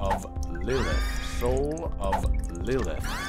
of Lilith. Soul of Lilith.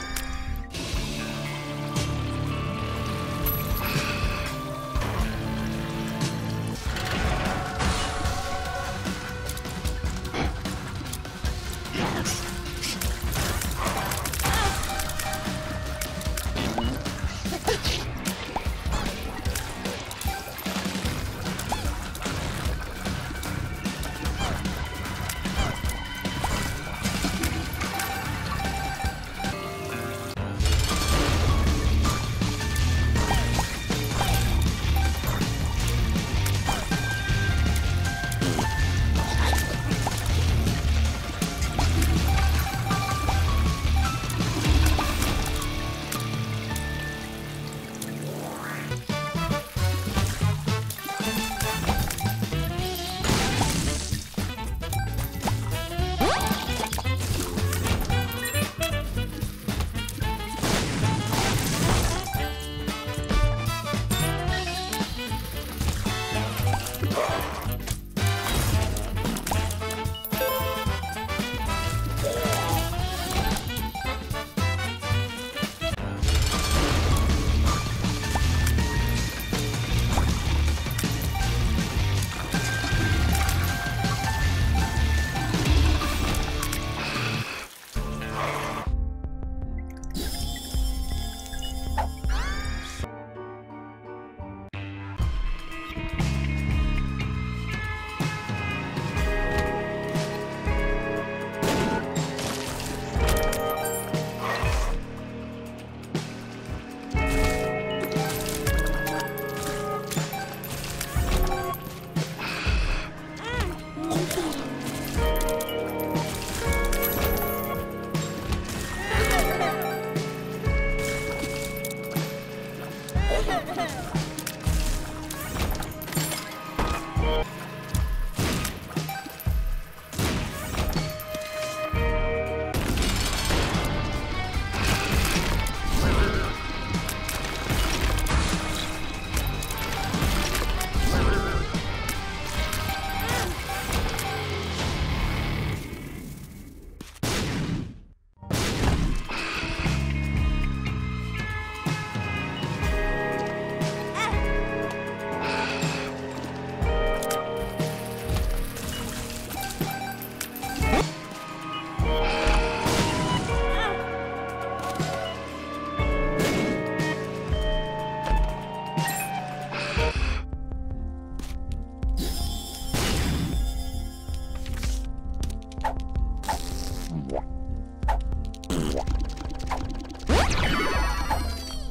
you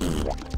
Yeah.